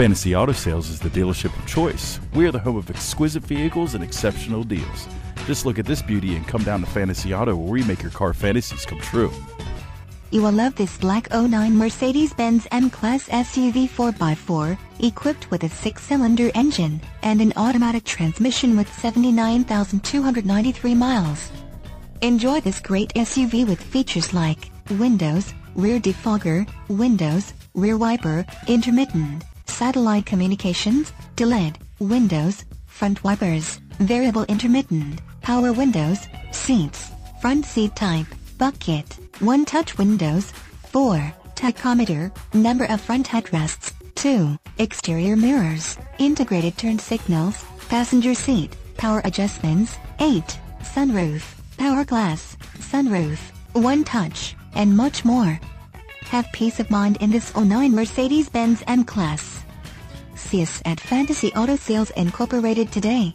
Fantasy Auto Sales is the dealership of choice. We are the home of exquisite vehicles and exceptional deals. Just look at this beauty and come down to Fantasy Auto where we make your car fantasies come true. You will love this black 09 Mercedes-Benz M-Class SUV 4x4, equipped with a six-cylinder engine and an automatic transmission with 79,293 miles. Enjoy this great SUV with features like windows, rear defogger, windows, rear wiper, intermittent, satellite communications, TeleAid, windows, front wipers, variable intermittent, power windows, seats, front seat type, bucket, one-touch windows, 4. Tachometer, number of front headrests, 2. Exterior mirrors, integrated turn signals, passenger seat, power adjustments, 8. Sunroof, power glass, sunroof, one touch, and much more. Have peace of mind in this 09 Mercedes-Benz M-Class. See us at Fantasy Auto Sales Incorporated today.